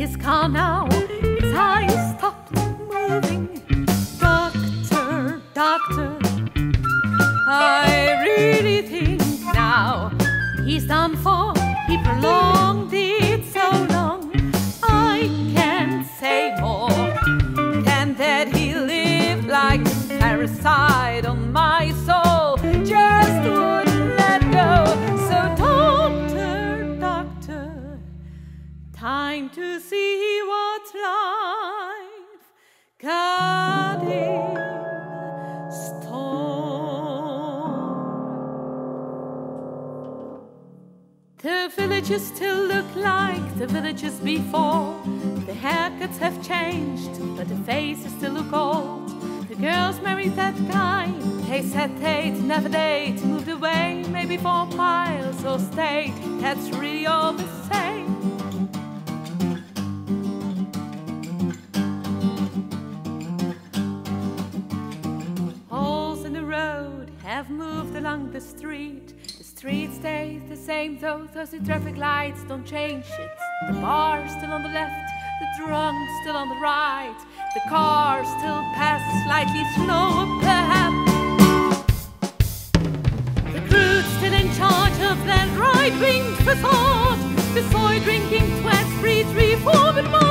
His car now, his eyes stopped moving. Doctor, doctor, I really think now he's done for. He prolonged it so long. I can't say more than that he lived like a parasite on my soul. Just wouldn't time to see what life in store. The villages still look like the villages before. The haircuts have changed, but the faces still look old. The girls married that guy. They said they'd never date. Moved away, maybe four miles or stayed. That's really all the same. Have moved along the street. The street stays the same though those traffic lights don't change it. The bar still on the left, the drunk still on the right. The car still passes slightly slower, perhaps. The crew's still in charge of that right-wing facade. The soy drinking twats breeds reform and.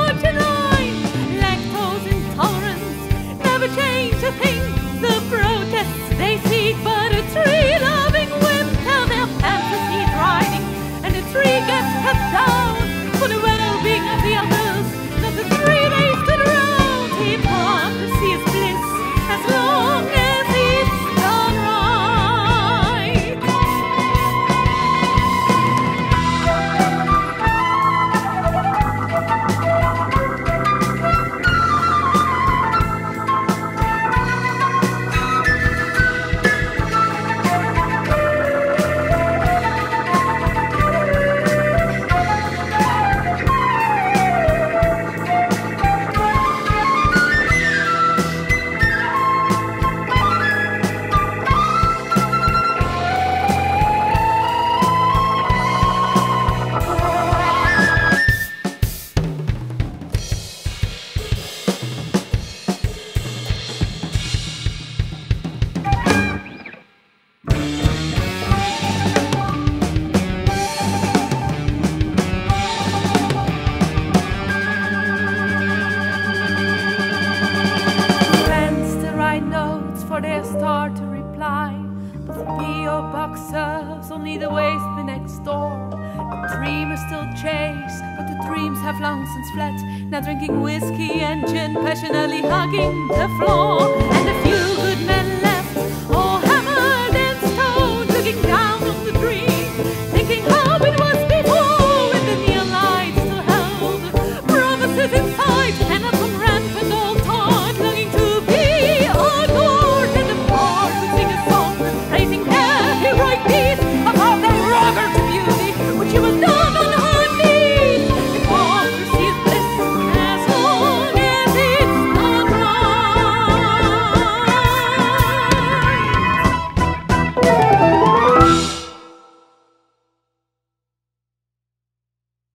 Notes for their star to reply. But the P.O. box serves only the waste bin next door. The dreamers still chase, but the dreams have long since fled. Now drinking whiskey and gin, passionately hugging the floor. And a few good men